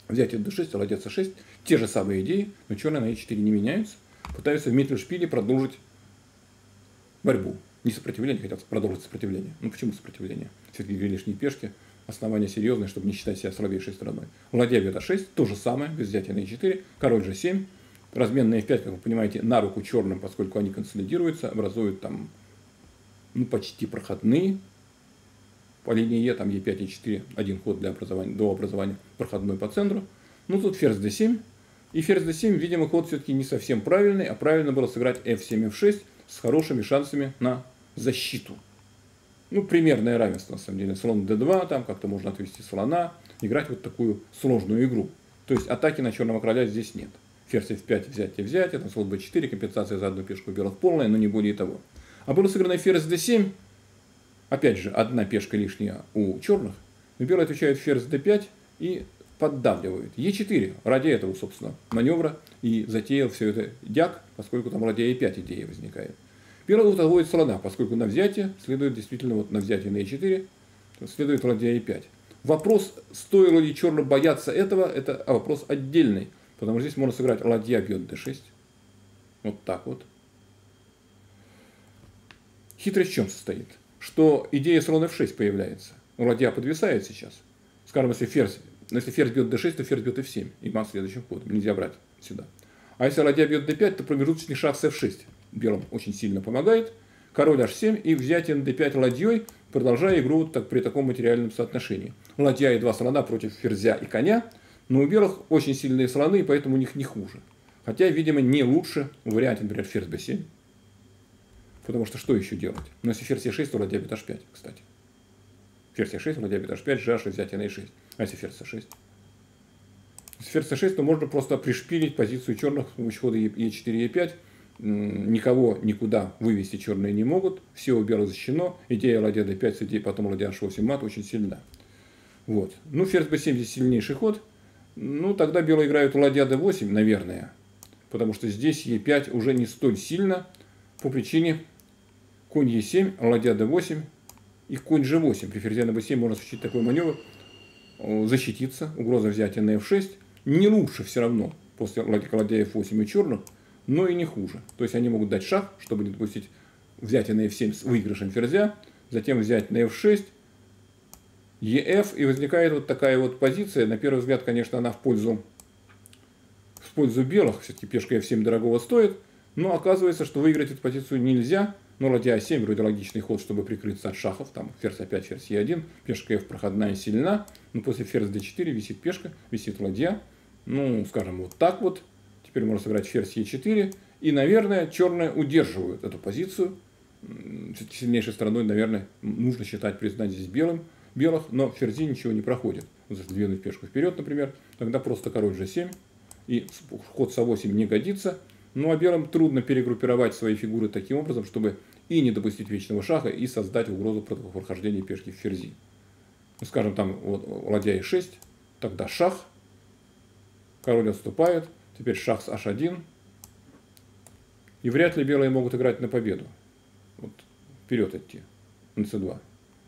на d6, ладья c6, те же самые идеи, но черные на e4 не меняются, пытаются в Миттельшпиле продолжить борьбу. Не сопротивление, хотят продолжить сопротивление. Ну почему сопротивление? Все-таки две лишние пешки, основания серьезные, чтобы не считать себя слабейшей стороной. Ладья бьет а6, то же самое, без взятия на e4, король g7, размен на f5, как вы понимаете, на руку черным, поскольку они консолидируются, образуют там ну, почти проходные. По линии Е там Е5, Е4, один ход для образования, до образования проходной по центру. Ну, тут ферзь d7. И ферзь d7, видимо, ход все-таки не совсем правильный, а правильно было сыграть f7, f6 с хорошими шансами на защиту. Ну, примерное равенство, на самом деле. Слон d2, там как-то можно отвести слона, играть вот такую сложную игру. То есть атаки на черного короля здесь нет. Ферзь f5, взятие, взятие, там слон b4, компенсация за одну пешку белых полная, но не более того. А было сыграно ферзь d7. Опять же, одна пешка лишняя у черных. Но белые отвечают ферзь d5 и поддавливают. Е4 ради этого, собственно, маневра и затеял все это дяк, поскольку там ради e5 идея возникает. Белый отводит слона, поскольку на взятие следует действительно вот на взятие на e4 следует ладья e5. Вопрос, стоило ли черным бояться этого, это вопрос отдельный. Потому что здесь можно сыграть ладья бьет d6. Вот так вот. Хитрость в чем состоит? Что идея слон f6 появляется. Ну, ладья подвисает сейчас. Скажем, если ферзь, ну, если ферзь бьет d6, то ферзь бьет f7. И мат следующим ходом. Нельзя брать сюда. А если ладья бьет d5, то промежуточный шаг с f6 белым очень сильно помогает. Король h7 и взятие на d5 ладьей, продолжая игру так, при таком материальном соотношении. Ладья и два слона против ферзя и коня. Но у белых очень сильные слоны, и поэтому у них не хуже. Хотя, видимо, не лучше в варианте, например, ферзь b7. Потому что что еще делать? Но если ферзь e6, то ладья бит h5, кстати. Ферзь e6, ладья бит h5, жаш взятие на e6. А если ферзь c6? Если ферзь c6, то можно просто пришпилить позицию черных с помощью хода e4, e5. Никого никуда вывести черные не могут. Все у белых защищено. Идея ладья d5 с идеей потом ладья h8 мат очень сильна. Вот. Ну, ферзь b7 здесь сильнейший ход. Ну, тогда белые играют ладья d8, наверное. Потому что здесь e5 уже не столь сильно по причине конь Е7, ладья d8 и конь G8. При ферзе на b7 можно осуществить такой маневр, э, защититься, угроза взятия на f6. Не лучше все равно после ладья f8 и черных, но и не хуже. То есть они могут дать шаг, чтобы не допустить взятие на f7 с выигрышем ферзя, затем взять на f6, ef, и возникает вот такая вот позиция. На первый взгляд, конечно, она в пользу, в пользу белых, все-таки пешка f7 дорогого стоит, но оказывается, что выиграть эту позицию нельзя, ну, ладья А7 вроде логичный ход, чтобы прикрыться от шахов. Там ферзь А5, ферзь Е1. Пешка F проходная сильна. Но после ферзь D4 висит пешка, висит ладья. Ну, скажем, вот так вот. Теперь можно сыграть ферзь Е4. И, наверное, черные удерживают эту позицию. Сильнейшей стороной, наверное, нужно считать, признать здесь белым, белых, но ферзи ничего не проходит. Вот двинуть пешку вперед, например, тогда просто король G7, и ход с А8 не годится, ну а белым трудно перегруппировать свои фигуры таким образом, чтобы и не допустить вечного шага, и создать угрозу прохождения пешки в ферзи. Ну, скажем, там вот, ладья e6, тогда шах, король отступает, теперь шах с h1, и вряд ли белые могут играть на победу. Вот, вперед идти на c2.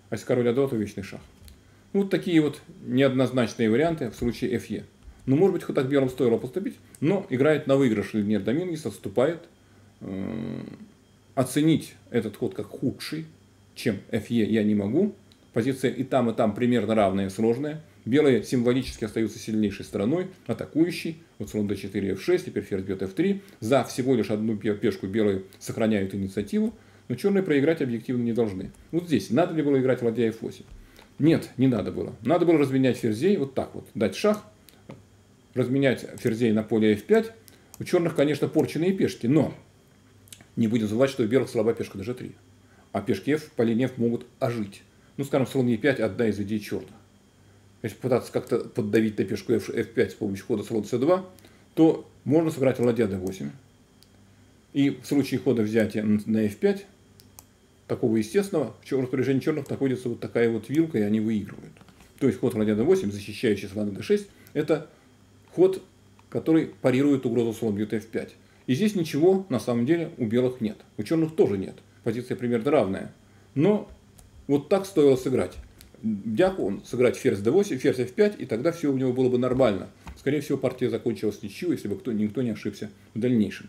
А если король a2, то вечный шах. Ну, вот такие вот неоднозначные варианты в случае fe. Ну, может быть, так белым стоило поступить, но играет на выигрыш Линер Домингес, отступает. Э, оценить этот ход как худший, чем FE я не могу. Позиция и там, и там примерно равная сложная. Белые символически остаются сильнейшей стороной, атакующей. Вот слон d4, f6, теперь ферзь бьет f3. За всего лишь одну пешку белые сохраняют инициативу, но черные проиграть объективно не должны. Вот здесь надо ли было играть ладья f8? Нет, не надо было. Надо было разменять ферзей вот так вот. Дать шах, разменять ферзей на поле f5. У черных, конечно, порченные пешки, но не будем забывать, что у белых слабая пешка даже 3. а пешки f по линии f могут ожить. Ну, скажем, слон e5 одна из идей черных. Если пытаться как-то поддавить на пешку f, f5 с помощью хода слон c2, то можно сыграть ладья d8. И в случае хода взятия на f5, такого естественного, в распоряжении черных находится вот такая вот вилка, и они выигрывают. То есть ход ладья d8, защищающий слона d6, это ход, который парирует угрозу слон бьет f5. И здесь ничего на самом деле у белых нет. У черных тоже нет позиция примерно равная. Но вот так стоило сыграть. Дяку он сыграть ферзь d8, ферзь f5, и тогда все у него было бы нормально. Скорее всего, партия закончилась ничью, если бы кто, никто не ошибся в дальнейшем.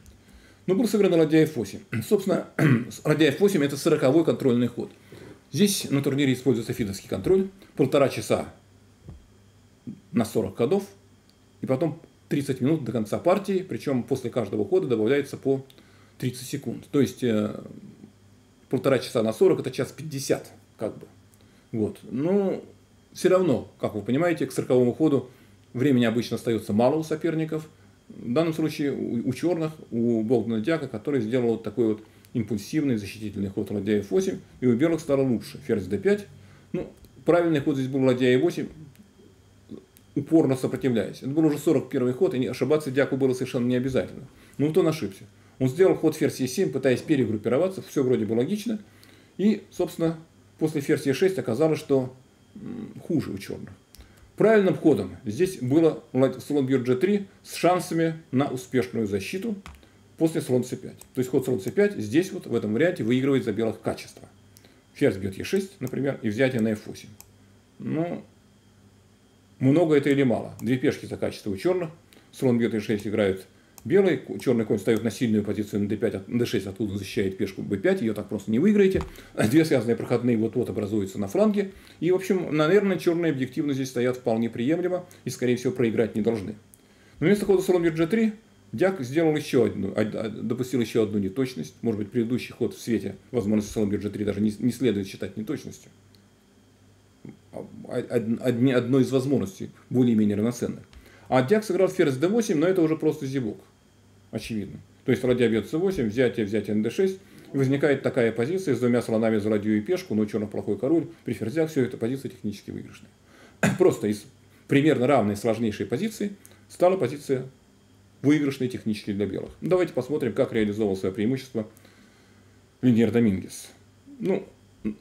Но был сыгран ладья f8. Собственно, ладья f8 это 40 контрольный ход. Здесь на турнире используется фидовский контроль. Полтора часа на 40 ходов. И потом 30 минут до конца партии. Причем после каждого хода добавляется по 30 секунд. То есть э, полтора часа на 40, это час 50, как бы. Вот. Но все равно, как вы понимаете, к 40 ходу времени обычно остается мало у соперников. В данном случае у, у черных, у Богдана Дяка, который сделал вот такой вот импульсивный защитительный ход ладья f8, и у белых стало лучше. Ферзь d5. Ну, правильный ход здесь был ладья e8, упорно сопротивляясь. Это был уже 41 ход, и ошибаться Дяку было совершенно не обязательно. Но вот он ошибся. Он сделал ход ферзь e7, пытаясь перегруппироваться, все вроде бы логично. И, собственно, после ферзь e6 оказалось, что хуже у черных. Правильным ходом здесь было слон бьет g3 с шансами на успешную защиту после слон c5. То есть ход слон c5 здесь вот в этом варианте выигрывает за белых качество. Ферзь бьет e6, например, и взятие на f8. Ну, много это или мало? Две пешки за качество у черных. Слон бьет e6 играет Белый, черный конь встает на сильную позицию на d5, на d6, оттуда защищает пешку b5, ее так просто не выиграете. Две связанные проходные вот-вот образуются на фланге. И, в общем, наверное, черные объективно здесь стоят вполне приемлемо и, скорее всего, проиграть не должны. Но вместо хода слон g3 Дяк сделал еще одну, допустил еще одну неточность. Может быть, предыдущий ход в свете возможности слон g3 даже не, не следует считать неточностью. Одни, одной из возможностей более-менее равноценных. А Дяк сыграл ферзь d8, но это уже просто зибок очевидно. То есть ладья бьет c8, взятие, взятие на d6. И возникает такая позиция с двумя слонами за ладью и пешку, но черно плохой король. При ферзях все это позиция технически выигрышная. Просто из примерно равной сложнейшей позиции стала позиция выигрышной технически для белых. Давайте посмотрим, как реализовал свое преимущество Линьер Домингес. Ну,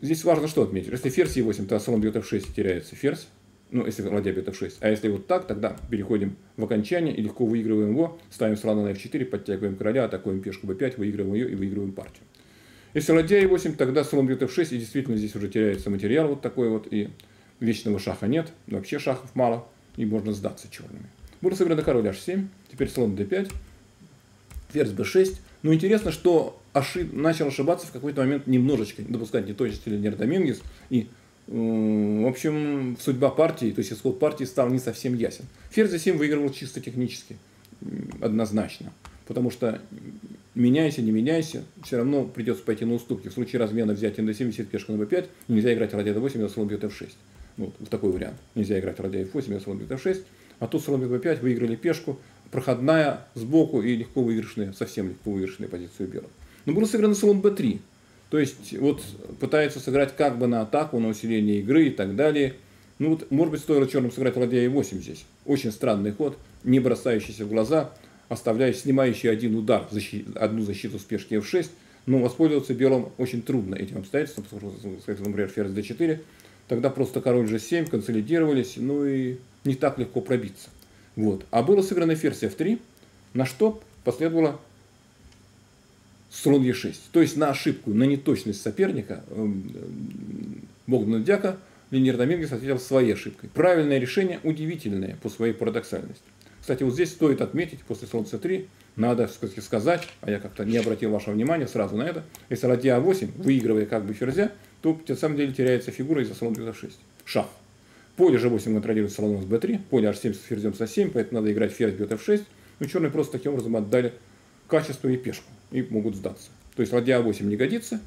здесь важно что отметить. Если ферзь e8, то слон бьет f6 теряется ферзь ну, если ладья бьет f6. А если вот так, тогда переходим в окончание и легко выигрываем его, ставим слона на f4, подтягиваем короля, атакуем пешку b5, выигрываем ее и выигрываем партию. Если ладья e8, тогда слон бьет f6, и действительно здесь уже теряется материал вот такой вот, и вечного шаха нет, вообще шахов мало, и можно сдаться черными. Было сыграно король h7, теперь слон d5, ферзь b6. Но интересно, что ошиб... начал ошибаться в какой-то момент немножечко, допускать неточности Ленер Домингес, и в общем, судьба партии, то есть исход партии стал не совсем ясен. Ферзь за 7 выигрывал чисто технически, однозначно. Потому что меняйся, не меняйся, все равно придется пойти на уступки. В случае размена взять на 7 висит пешка на b5, нельзя играть ладья d8, и слон бьет f6. Вот, в такой вариант. Нельзя играть ладья f8, и слон бьет f6. А тут слон бьет b5, выиграли пешку, проходная сбоку и легко выигрышная, совсем легко выигрышная позицию белых. Но было сыграно слон b3. То есть вот пытается сыграть как бы на атаку, на усиление игры и так далее. Ну вот, может быть, стоило черным сыграть ладья и 8 здесь. Очень странный ход, не бросающийся в глаза, оставляющий, снимающий один удар, защит, одну защиту с пешки f6. Но воспользоваться белым очень трудно этим обстоятельством, например, ферзь d4. Тогда просто король g7, консолидировались, ну и не так легко пробиться. Вот. А было сыграно ферзь f3, на что последовало слон Е6. То есть на ошибку, на неточность соперника эм, Богдана Дяка Линер Домингес ответил своей ошибкой. Правильное решение удивительное по своей парадоксальности. Кстати, вот здесь стоит отметить, после слон c3, надо сказать, а я как-то не обратил вашего внимания сразу на это, если ладья а8, выигрывая как бы ферзя, то на самом деле теряется фигура из-за слон b6. Шах. Поле g8 контролирует слоном с b3, поле h7 с ферзем с a7, поэтому надо играть ферзь бьет f6. Ну, черные просто таким образом отдали качество и пешку и могут сдаться. То есть ладья А8 не годится,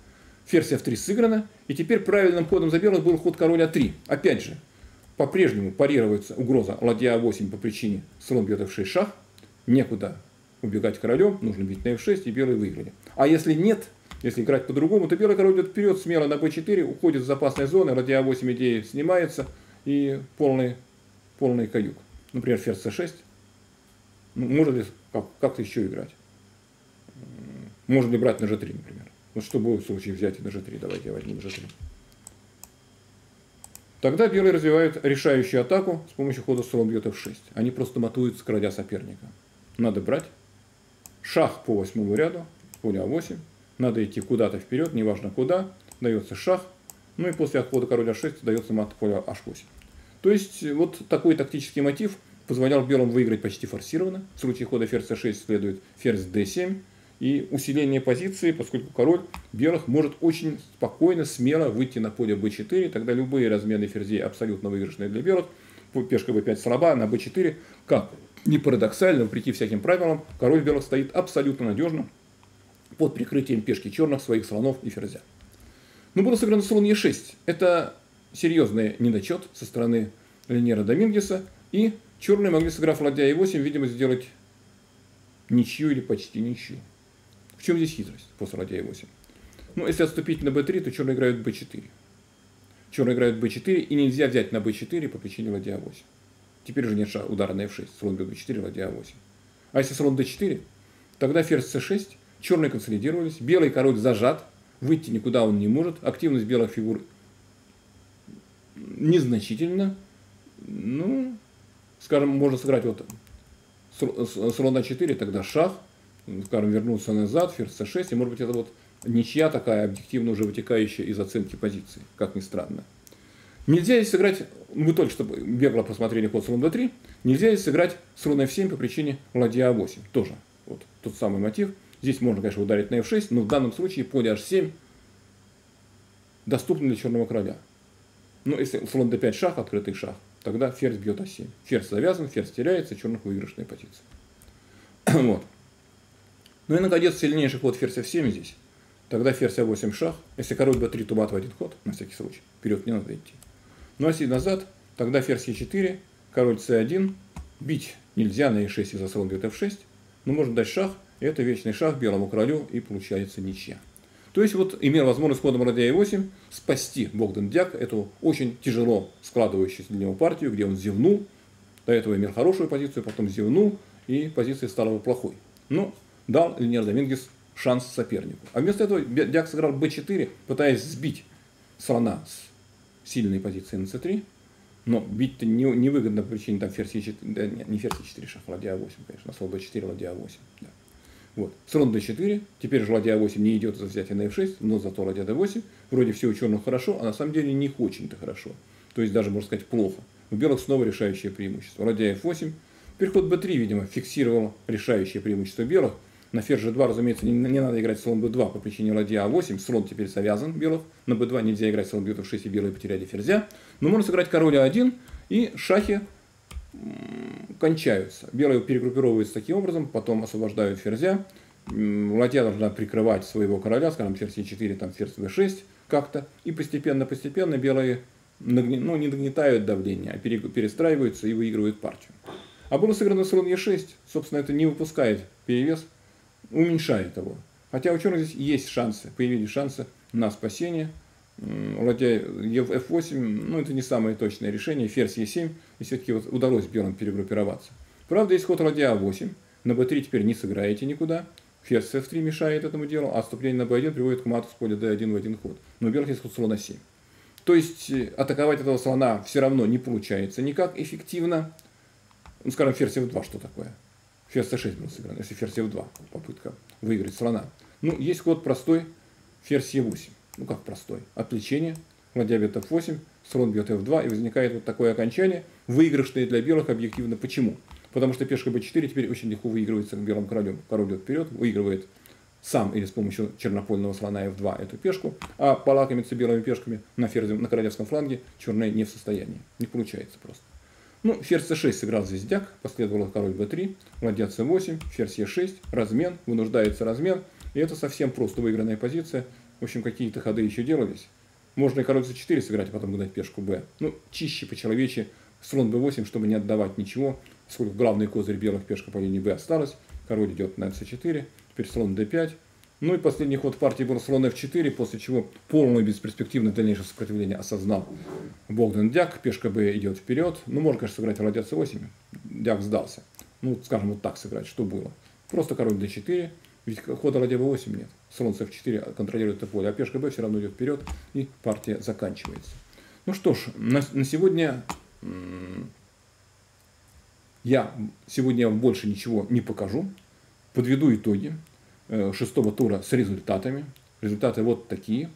ферзь F3 сыграна, и теперь правильным ходом за белых был ход король А3. Опять же, по-прежнему парируется угроза ладья А8 по причине слон бьет F6 шах, некуда убегать королем, нужно бить на F6, и белые выиграли. А если нет, Если играть по-другому, то белый король идет вперед смело на b4, уходит с запасной зоны, ладья 8 идеи снимается и полный, полный каюк. Например, ферзь c6. Ну, можно ли как, как-то еще играть? Можно ли брать на g3, например? Вот что будет в случае взятия на g3? Давайте я возьму на g3. Тогда белые развивают решающую атаку с помощью хода слон бьет f6. Они просто матуют с короля соперника. Надо брать. Шах по восьмому ряду, поле а8. Надо идти куда-то вперед, неважно куда. Дается шах. Ну и после отхода короля 6 дается мат поля h8. То есть вот такой тактический мотив позволял белым выиграть почти форсированно. В случае хода ферзь c6 следует ферзь d7 и усиление позиции, поскольку король белых может очень спокойно, смело выйти на поле b4, тогда любые размены ферзей абсолютно выигрышные для белых. Пешка b5 слаба, на b4, как не парадоксально, вопреки всяким правилам, король белых стоит абсолютно надежно под прикрытием пешки черных, своих слонов и ферзя. Но было сыграно слон e6. Это серьезный недочет со стороны Ленера Домингеса. И черные могли, сыграв ладья e8, видимо, сделать ничью или почти ничью. В чем здесь хитрость после ладья e8? Ну, если отступить на b3, то черные играют b4. Черные играют b4, и нельзя взять на b4 по причине ладья 8. Теперь уже нет удара на f6, слон b4, ладья 8. А если слон d4, тогда ферзь c6, черные консолидировались, белый король зажат, выйти никуда он не может, активность белых фигур незначительно. Ну, скажем, можно сыграть вот слон на 4, тогда шах, скажем, вернуться назад, ферзь c6, и может быть это вот ничья такая, объективно уже вытекающая из оценки позиции, как ни странно. Нельзя здесь сыграть, мы только что бегло посмотрели ход слон d3, нельзя здесь сыграть слон f7 по причине ладья a8, тоже вот тот самый мотив. Здесь можно, конечно, ударить на f6, но в данном случае поле h7 доступно для черного короля. Но если слон d5 шах, открытый шах, тогда ферзь бьет а7. Ферзь завязан, ферзь теряется, черных выигрышная позиция. вот. Ну и, наконец, сильнейший ход ферзь f7 здесь. Тогда ферзь а8 шах. Если король b3, то мат в один ход, на всякий случай. Вперед не надо идти. Ну а если назад, тогда ферзь e4, король c1. Бить нельзя на e6 из-за слон бьет f6. Но можно дать шах. И это вечный шах белому королю, и получается ничья. То есть вот имел возможность ходом ладья e8 спасти Богдан Дяк, эту очень тяжело складывающуюся для него партию, где он зевнул, до этого имел хорошую позицию, потом зевнул, и позиция стала плохой. Но дал Линер Домингес шанс сопернику. А вместо этого Дяк сыграл b4, пытаясь сбить слона с сильной позиции на c3, но бить-то невыгодно не по причине там ферзь e4, да, не ферзь e4 шах, ладья a8, конечно, слон b4, ладья a8. Да. Вот. Слон d4, теперь же ладья 8 не идет за взятие на f6, но зато ладья d8. Вроде все у черных хорошо, а на самом деле не очень-то хорошо. То есть даже, можно сказать, плохо. У белых снова решающее преимущество. Ладья f8. Переход b3, видимо, фиксировал решающее преимущество белых. На ферзь g2, разумеется, не, не надо играть слон b2 по причине ладья a8. Слон теперь завязан белых. На b2 нельзя играть слон бьет f6, и белые потеряли ферзя. Но можно сыграть король a1 и шахи кончаются. Белые перегруппировываются таким образом, потом освобождают ферзя. Ладья должна прикрывать своего короля, скажем, ферзь e4, там ферзь v6 как-то. И постепенно-постепенно белые ну, не нагнетают давление, а перестраиваются и выигрывают партию. А было сыграно слон e6, собственно, это не выпускает перевес, уменьшает его. Хотя у черных здесь есть шансы, появились шансы на спасение – ладья f8, ну это не самое точное решение, ферзь e7, и все-таки вот удалось белым перегруппироваться. Правда, есть ход ладья a8, на b3 теперь не сыграете никуда, ферзь f3 мешает этому делу, а отступление на b1 приводит к мату с поля d1 в один ход. Но белых есть ход слона 7. То есть э, атаковать этого слона все равно не получается никак эффективно. Ну, скажем, ферзь f2 что такое? Ферзь c6 был сыгран, если ферзь f2, попытка выиграть слона. Ну, есть ход простой, ферзь e8 ну как простой, отвлечение, ладья бьет f8, слон бьет f2, и возникает вот такое окончание, выигрышное для белых объективно. Почему? Потому что пешка b4 теперь очень легко выигрывается белым королем. Король идет вперед, выигрывает сам или с помощью чернопольного слона f2 эту пешку, а полакомиться белыми пешками на, ферзе, на королевском фланге черные не в состоянии. Не получается просто. Ну, ферзь c6 сыграл здесь дяк, последовал король b3, ладья c8, ферзь e6, размен, вынуждается размен, и это совсем просто выигранная позиция, в общем, какие-то ходы еще делались. Можно и король c4 сыграть, а потом гнать пешку b. Ну, чище по-человече. Слон b8, чтобы не отдавать ничего. Сколько главный козырь белых пешка по линии b осталось. Король идет на c4. Теперь слон d5. Ну и последний ход партии был слон f4, после чего полную бесперспективное дальнейшее сопротивление осознал Богдан Дяк. Пешка b идет вперед. Ну, можно, конечно, сыграть ладья c8. Дяк сдался. Ну, скажем, вот так сыграть, что было. Просто король d4, ведь хода ладья b8 нет. Слон с f4 контролирует это поле, а пешка b все равно идет вперед, и партия заканчивается. Ну что ж, на, на сегодня я сегодня вам больше ничего не покажу. Подведу итоги. Э, шестого тура с результатами. Результаты вот такие.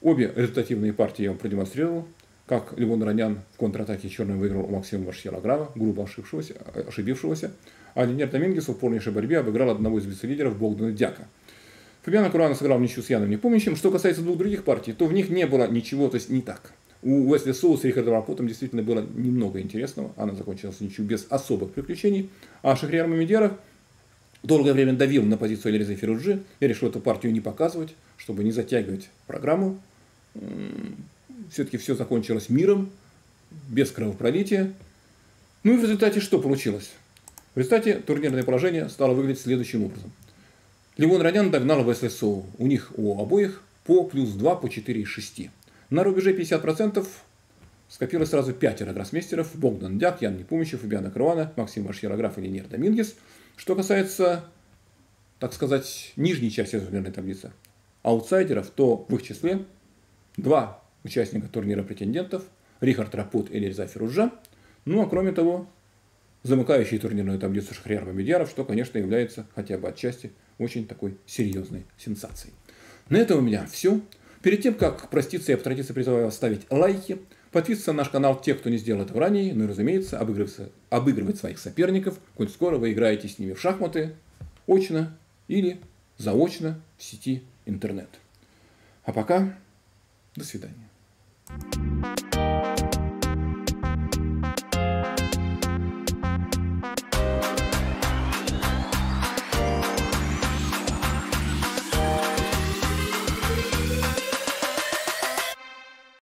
Обе результативные партии я вам продемонстрировал. Как Левон Ранян в контратаке черным выиграл у Максима Вашьерограва, грубо ошибшегося, ошибившегося. А Линер Домингес в упорнейшей борьбе обыграл одного из вице-лидеров Богдана Дяка. Фабиана Курана сыграл ничью с Яном Непомнящим. Что касается двух других партий, то в них не было ничего, то есть не так. У Уэсли Соу с Рихардом Рапотом действительно было немного интересного. Она закончилась ничью без особых приключений. А Шахриар Мамедьяров – долгое время давил на позицию Эльризы Феруджи. Я решил эту партию не показывать, чтобы не затягивать программу. Все-таки все закончилось миром, без кровопролития. Ну и в результате что получилось? В результате турнирное положение стало выглядеть следующим образом. Левон Ранян догнал в ССО. У них у обоих по плюс 2, по 4 из 6. На рубеже 50% скопилось сразу пятеро гроссмейстеров. Богдан Дяк, Ян Непомощев, Фабиана Круана, Максим Вашьерограф и Линер Домингес – что касается, так сказать, нижней части турнирной таблицы, аутсайдеров, то в их числе два участника турнира претендентов, Рихард Рапут и Эльза Феружа, ну а кроме того, замыкающий турнирную таблицу Шахриар Мамедьяров, что, конечно, является хотя бы отчасти очень такой серьезной сенсацией. На этом у меня все. Перед тем, как проститься, я по традиции призываю вас ставить лайки, Подписываться на наш канал те, кто не сделал этого ранее, ну и, разумеется, обыгрывать, обыгрывать своих соперников, коль скоро вы играете с ними в шахматы, очно или заочно в сети интернет. А пока до свидания.